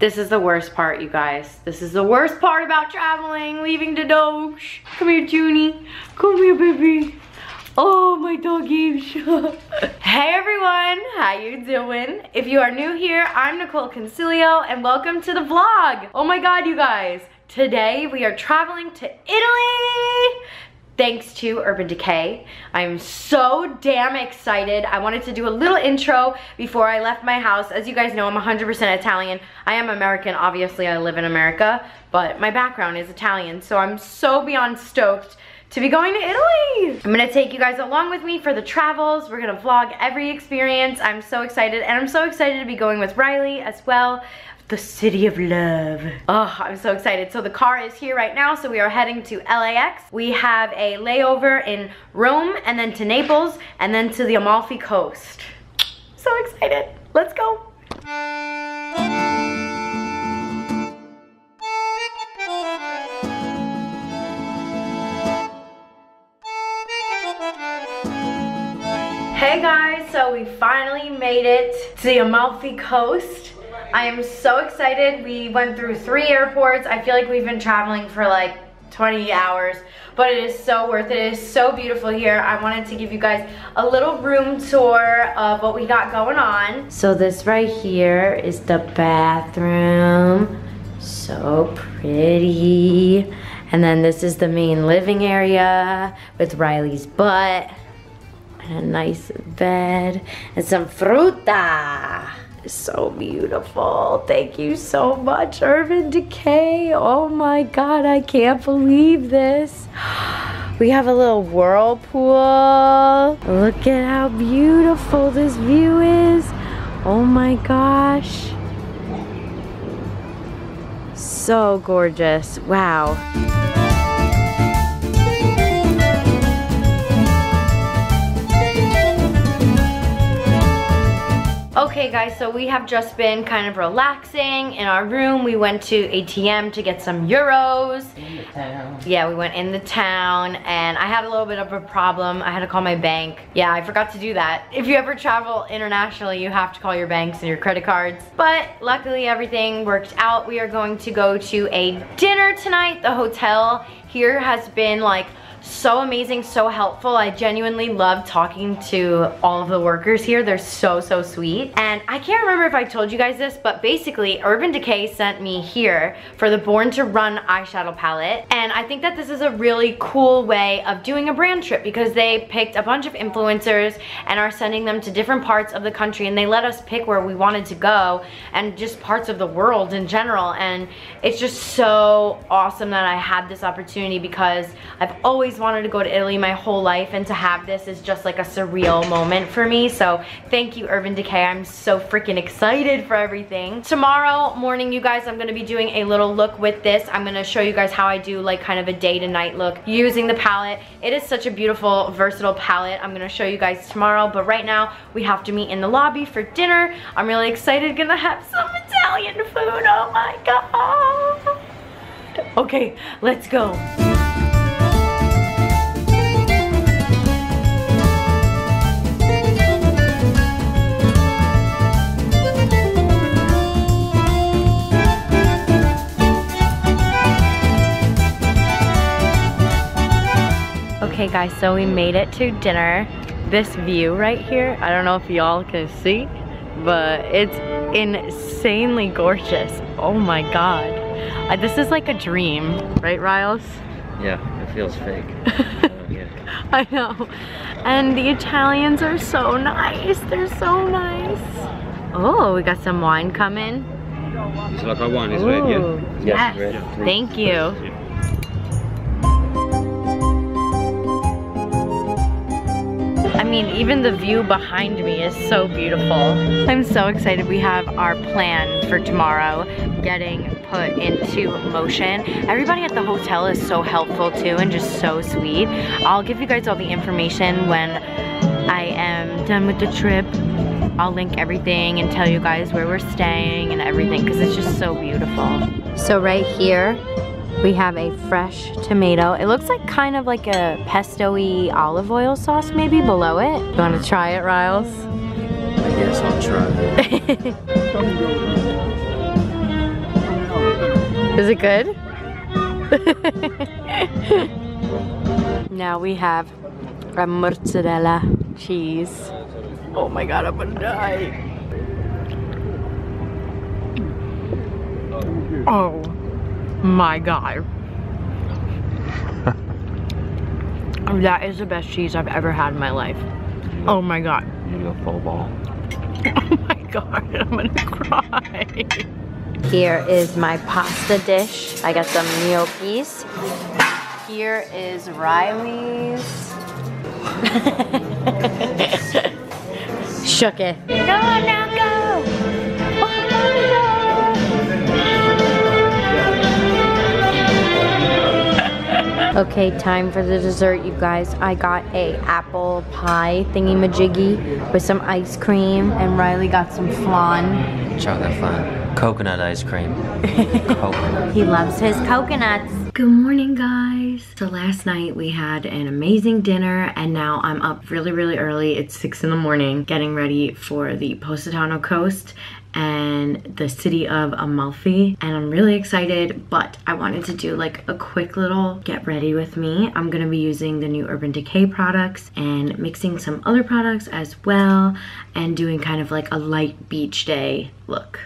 This is the worst part, you guys. This is the worst part about traveling, leaving the dogs. Come here, Junie. Come here, baby. Oh, my doggies. hey everyone, how you doing? If you are new here, I'm Nicol Concilio and welcome to the vlog. Oh my God, you guys. Today we are traveling to Italy thanks to Urban Decay. I'm so damn excited. I wanted to do a little intro before I left my house. As you guys know, I'm 100% Italian. I am American, obviously I live in America, but my background is Italian, so I'm so beyond stoked to be going to Italy. I'm gonna take you guys along with me for the travels. We're gonna vlog every experience. I'm so excited, and I'm so excited to be going with Riley as well the city of love. Oh, I'm so excited. So the car is here right now, so we are heading to LAX. We have a layover in Rome, and then to Naples, and then to the Amalfi Coast. So excited. Let's go. Hey guys, so we finally made it to the Amalfi Coast. I am so excited. We went through three airports. I feel like we've been traveling for like 20 hours, but it is so worth it. It is so beautiful here. I wanted to give you guys a little room tour of what we got going on. So this right here is the bathroom. So pretty. And then this is the main living area with Riley's butt and a nice bed and some fruta so beautiful. Thank you so much, Urban Decay. Oh my God, I can't believe this. We have a little whirlpool. Look at how beautiful this view is. Oh my gosh. So gorgeous. Wow. Okay guys, so we have just been kind of relaxing in our room. We went to ATM to get some euros. In the town. Yeah, we went in the town and I had a little bit of a problem. I had to call my bank. Yeah, I forgot to do that. If you ever travel internationally, you have to call your banks and your credit cards. But luckily everything worked out. We are going to go to a dinner tonight. The hotel here has been like so amazing, so helpful. I genuinely love talking to all of the workers here. They're so, so sweet. And I can't remember if I told you guys this, but basically Urban Decay sent me here for the Born to Run eyeshadow palette. And I think that this is a really cool way of doing a brand trip because they picked a bunch of influencers and are sending them to different parts of the country and they let us pick where we wanted to go and just parts of the world in general. And it's just so awesome that I had this opportunity because I've always wanted to go to Italy my whole life and to have this is just like a surreal moment for me. So thank you Urban Decay. I'm so freaking excited for everything. Tomorrow morning, you guys, I'm gonna be doing a little look with this. I'm gonna show you guys how I do like kind of a day to night look using the palette. It is such a beautiful, versatile palette. I'm gonna show you guys tomorrow, but right now we have to meet in the lobby for dinner. I'm really excited, gonna have some Italian food, oh my God. Okay, let's go. Okay guys, so we made it to dinner. This view right here, I don't know if y'all can see, but it's insanely gorgeous. Oh my God. Uh, this is like a dream, right Riles? Yeah, it feels fake. I know. And the Italians are so nice. They're so nice. Oh, we got some wine coming. It's like our wine is red, yeah? Ooh, Yes, red. thank you. Mean, even the view behind me is so beautiful. I'm so excited we have our plan for tomorrow getting put into motion. Everybody at the hotel is so helpful too and just so sweet. I'll give you guys all the information when I am done with the trip. I'll link everything and tell you guys where we're staying and everything because it's just so beautiful. So right here, we have a fresh tomato. It looks like kind of like a pesto-y olive oil sauce maybe below it. You want to try it, Riles? I guess I'll try. Is it good? now we have a mozzarella cheese. Oh my god, I'm gonna die. Oh my god. that is the best cheese I've ever had in my life. Oh my god. You go full ball. Oh my god, I'm gonna cry. Here is my pasta dish. I got some gnocchis. Here is Riley's. Shook it. Go now, Okay, time for the dessert, you guys. I got a apple pie thingy majiggy with some ice cream, and Riley got some flan. Chocolate flan. Coconut ice cream. Coconut. He loves his coconuts. Good morning, guys. So last night we had an amazing dinner and now I'm up really, really early. It's six in the morning getting ready for the Positano Coast and the city of Amalfi and I'm really excited but I wanted to do like a quick little get ready with me. I'm gonna be using the new Urban Decay products and mixing some other products as well and doing kind of like a light beach day look.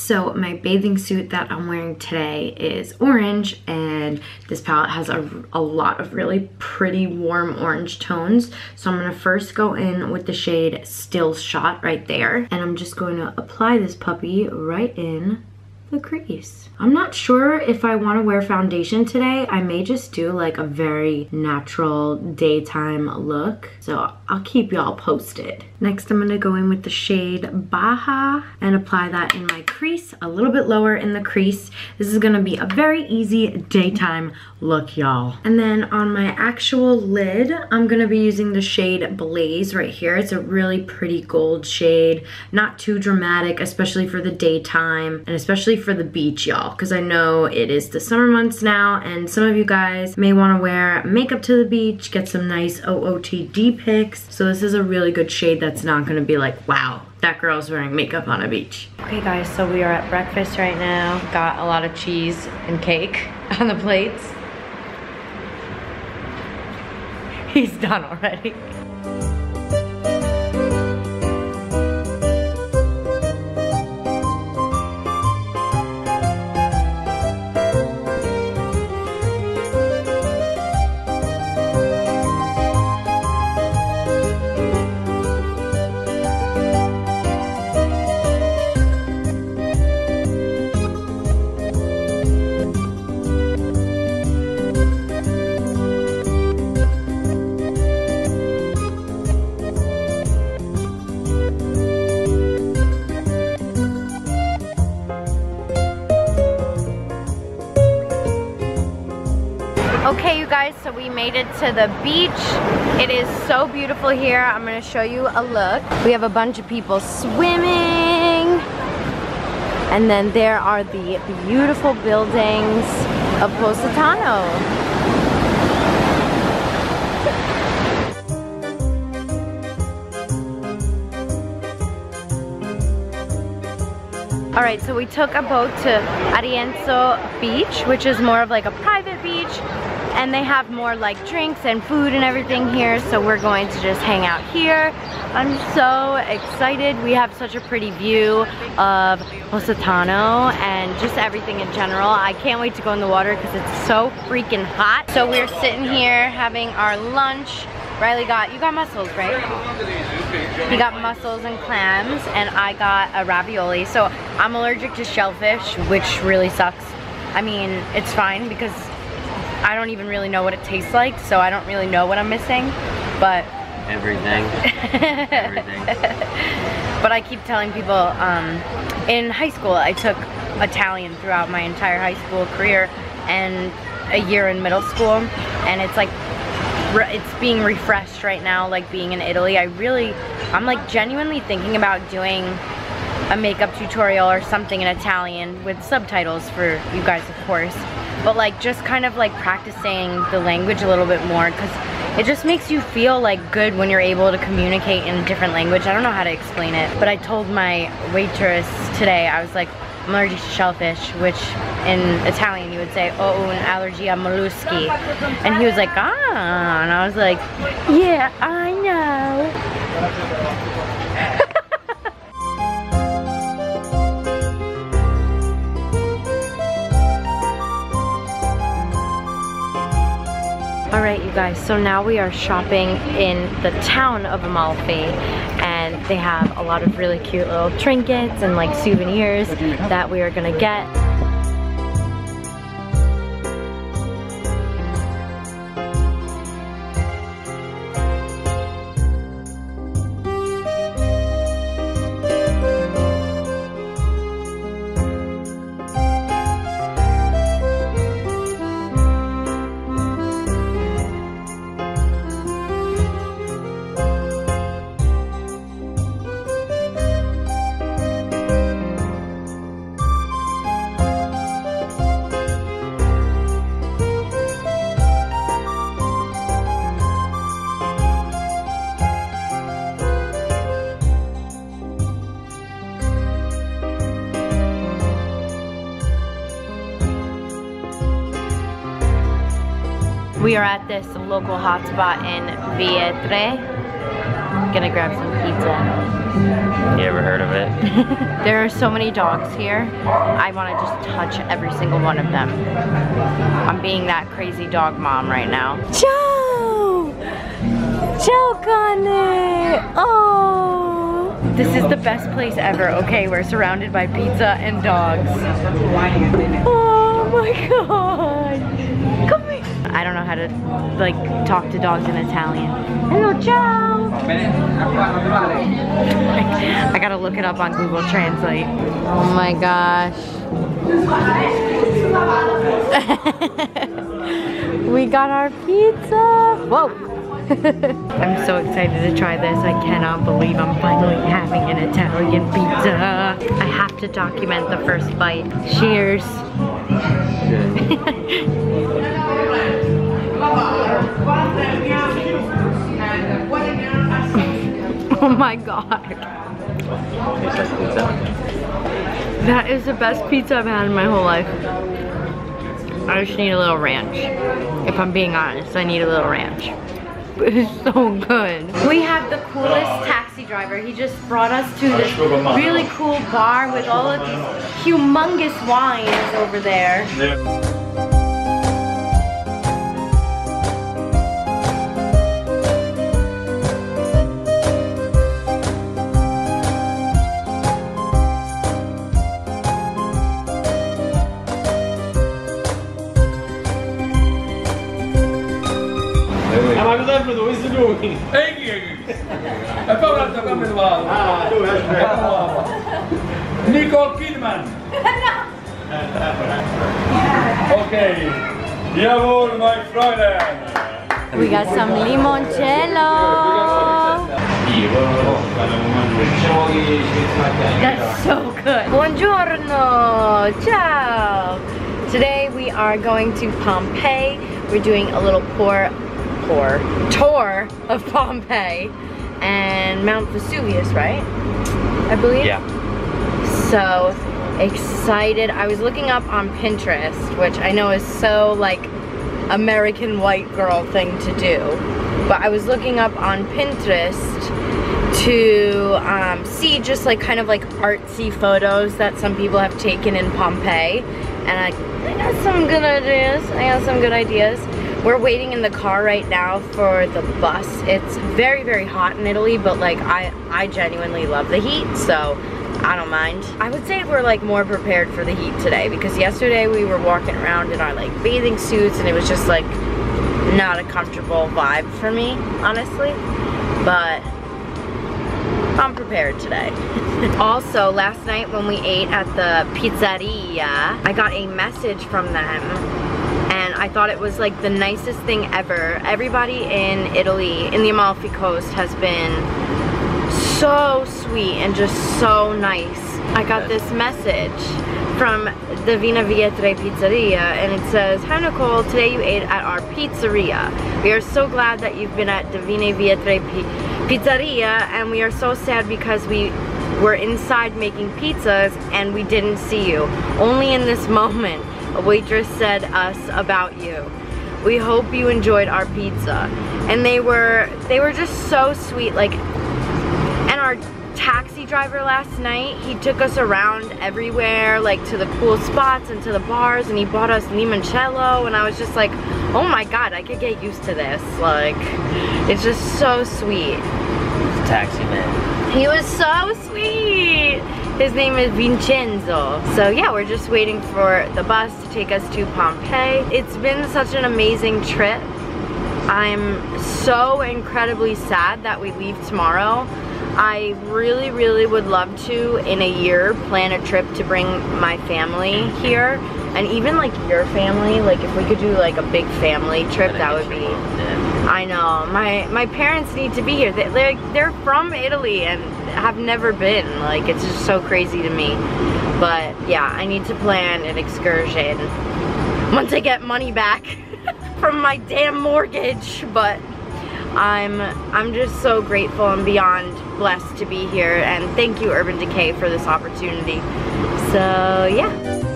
So my bathing suit that I'm wearing today is orange and this palette has a, a lot of really pretty warm orange tones. So I'm gonna first go in with the shade Still Shot right there. And I'm just going to apply this puppy right in the crease. I'm not sure if I want to wear foundation today. I may just do like a very natural daytime look. So I'll keep y'all posted. Next, I'm going to go in with the shade Baja and apply that in my crease, a little bit lower in the crease. This is going to be a very easy daytime look, y'all. And then on my actual lid, I'm going to be using the shade Blaze right here. It's a really pretty gold shade, not too dramatic, especially for the daytime and especially for the beach, y'all, because I know it is the summer months now and some of you guys may want to wear makeup to the beach, get some nice OOTD pics. So this is a really good shade that's not going to be like, wow, that girl's wearing makeup on a beach. Okay guys, so we are at breakfast right now. Got a lot of cheese and cake on the plates. He's done already. We made it to the beach. It is so beautiful here. I'm gonna show you a look. We have a bunch of people swimming. And then there are the beautiful buildings of Positano. All right, so we took a boat to Arienzo Beach, which is more of like a private beach, and they have more like drinks and food and everything here, so we're going to just hang out here. I'm so excited. We have such a pretty view of Positano and just everything in general. I can't wait to go in the water because it's so freaking hot. So we're sitting here having our lunch. Riley got, you got mussels, right? He got mussels and clams, and I got a ravioli. So I'm allergic to shellfish, which really sucks. I mean, it's fine because I don't even really know what it tastes like, so I don't really know what I'm missing, but... Everything. Everything. but I keep telling people, um, in high school, I took Italian throughout my entire high school career, and a year in middle school, and it's like it's being refreshed right now like being in Italy I really I'm like genuinely thinking about doing a makeup tutorial or something in Italian with subtitles for you guys of course but like just kind of like practicing the language a little bit more because it just makes you feel like good when you're able to communicate in a different language I don't know how to explain it but I told my waitress today I was like I'm allergic to shellfish, which in Italian you would say, oh, un allergia molluschi. And he was like, ah, and I was like, yeah, I know. Guys, so now we are shopping in the town of Amalfi and they have a lot of really cute little trinkets and like souvenirs that we are gonna get. Are at this local hotspot in Vietre. Gonna grab some pizza. You ever heard of it? There are so many dogs here. I wanna just touch every single one of them. I'm being that crazy dog mom right now. Ciao! Ciao, Cane! Oh! This is the best place ever, okay? We're surrounded by pizza and dogs. Oh my god! I don't know how to like talk to dogs in Italian. Hello, ciao! I gotta look it up on Google Translate. Oh my gosh. we got our pizza. Whoa. I'm so excited to try this. I cannot believe I'm finally having an Italian pizza. I have to document the first bite. Cheers. Oh my god. That is the best pizza I've had in my whole life. I just need a little ranch. If I'm being honest, I need a little ranch. It's so good. We have the coolest taxi driver. He just brought us to this really cool bar with all of these humongous wines over there. We got some limoncello. That's so good. Buongiorno. Ciao. Today we are going to Pompeii. We're doing a little pour, pour, tour of Pompeii and Mount Vesuvius, right? I believe. Yeah. So excited. I was looking up on Pinterest, which I know is so like American white girl thing to do. But I was looking up on Pinterest to um, see just like kind of like artsy photos that some people have taken in Pompeii. And I, I got some good ideas. I got some good ideas. We're waiting in the car right now for the bus. It's very, very hot in Italy, but like I, I genuinely love the heat, so I don't mind. I would say we're like more prepared for the heat today because yesterday we were walking around in our like bathing suits and it was just like not a comfortable vibe for me, honestly. But I'm prepared today. also, last night when we ate at the pizzeria, I got a message from them and I thought it was like the nicest thing ever. Everybody in Italy, in the Amalfi Coast has been so sweet and just so nice. I got this message from Divina Vietre Pizzeria and it says, Hi Nicole, today you ate at our pizzeria. We are so glad that you've been at Divina Vietre Pizzeria and we are so sad because we were inside making pizzas and we didn't see you. Only in this moment, a waitress said us about you. We hope you enjoyed our pizza. And they were, they were just so sweet. Like, taxi driver last night, he took us around everywhere, like to the cool spots and to the bars, and he bought us limoncello, and I was just like, oh my god, I could get used to this. Like, it's just so sweet. Taxi man. He was so sweet. His name is Vincenzo. So yeah, we're just waiting for the bus to take us to Pompeii. It's been such an amazing trip. I'm so incredibly sad that we leave tomorrow. I really, really would love to, in a year, plan a trip to bring my family here. And even like your family, like if we could do like a big family trip, that would be... I know, my, my parents need to be here. They, they're, they're from Italy and have never been. Like, it's just so crazy to me. But yeah, I need to plan an excursion once I get money back from my damn mortgage. But I'm I'm just so grateful and beyond blessed to be here and thank you Urban Decay for this opportunity. So yeah.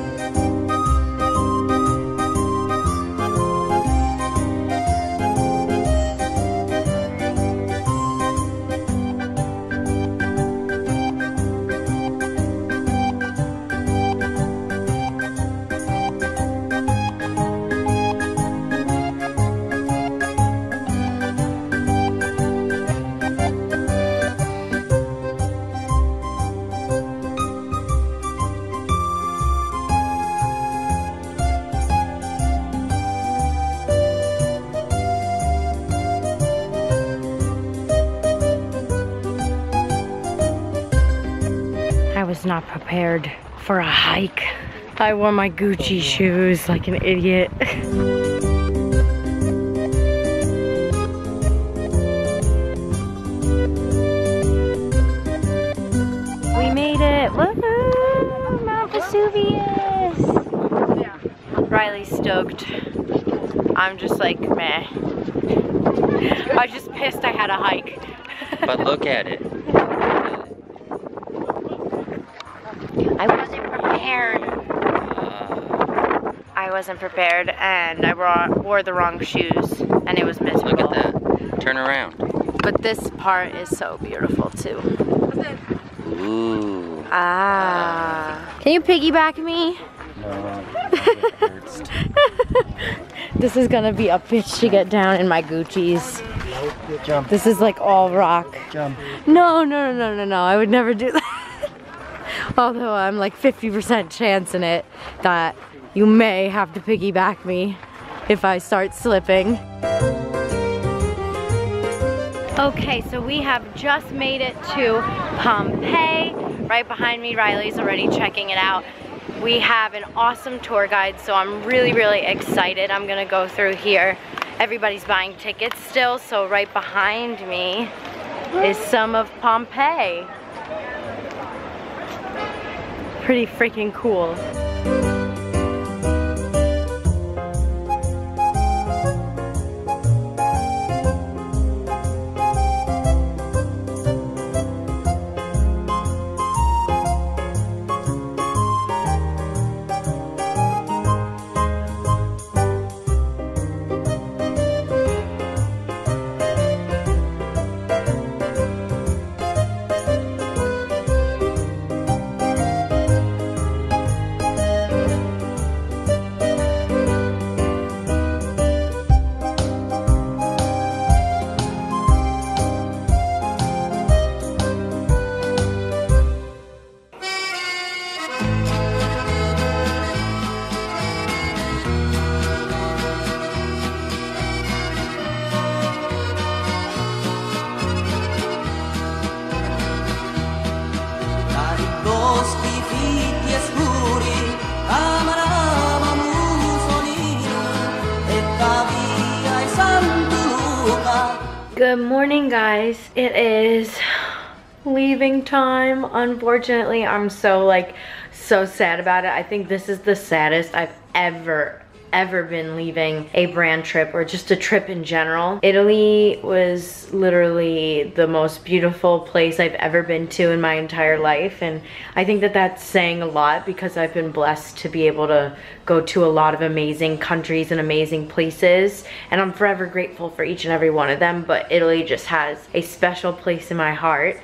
Not prepared for a hike. I wore my Gucci shoes like an idiot. we made it! Woohoo! Mount Vesuvius! Riley's stoked. I'm just like, meh. I just pissed I had a hike. But look at it. I wasn't prepared. Uh, I wasn't prepared and I wore, wore the wrong shoes and it was miserable. look at that. Turn around. But this part is so beautiful too. Ooh. Ah. Can you piggyback me? this is gonna be a bitch to get down in my Gucci's. Jump. This is like all rock. Jump. No, no, no, no, no, no. I would never do that. Although I'm like 50% chance in it that you may have to piggyback me if I start slipping. Okay, so we have just made it to Pompeii. Right behind me, Riley's already checking it out. We have an awesome tour guide, so I'm really, really excited. I'm gonna go through here. Everybody's buying tickets still, so right behind me is some of Pompeii. Pretty freaking cool. Good morning, guys. It is leaving time. Unfortunately, I'm so like so sad about it. I think this is the saddest I've ever ever been leaving a brand trip or just a trip in general. Italy was literally the most beautiful place I've ever been to in my entire life and I think that that's saying a lot because I've been blessed to be able to go to a lot of amazing countries and amazing places and I'm forever grateful for each and every one of them but Italy just has a special place in my heart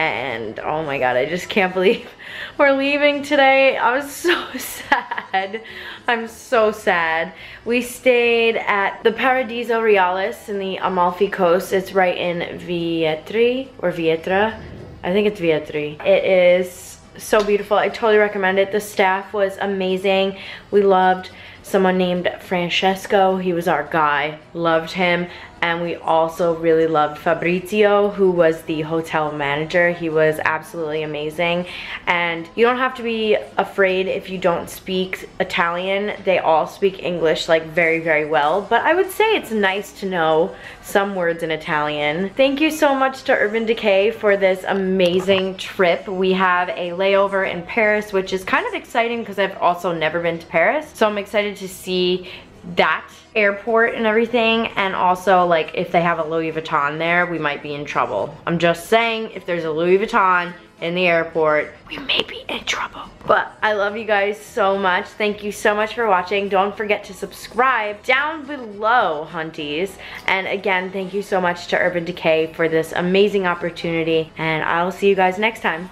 and oh my god I just can't believe we're leaving today. I was so sad. I'm so sad. We stayed at the Paradiso Reales in the Amalfi Coast. It's right in Vietri or Vietra. I think it's Vietri. It is so beautiful. I totally recommend it. The staff was amazing. We loved someone named Francesco. He was our guy. Loved him and we also really loved Fabrizio who was the hotel manager. He was absolutely amazing. And you don't have to be afraid if you don't speak Italian. They all speak English like very very well. But I would say it's nice to know some words in Italian. Thank you so much to Urban Decay for this amazing trip. We have a layover in Paris which is kind of exciting because I've also never been to Paris. So I'm excited to see that airport and everything and also like if they have a Louis Vuitton there we might be in trouble. I'm just saying if there's a Louis Vuitton in the airport we may be in trouble. But I love you guys so much. Thank you so much for watching. Don't forget to subscribe down below hunties. And again thank you so much to Urban Decay for this amazing opportunity. And I'll see you guys next time.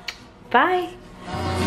Bye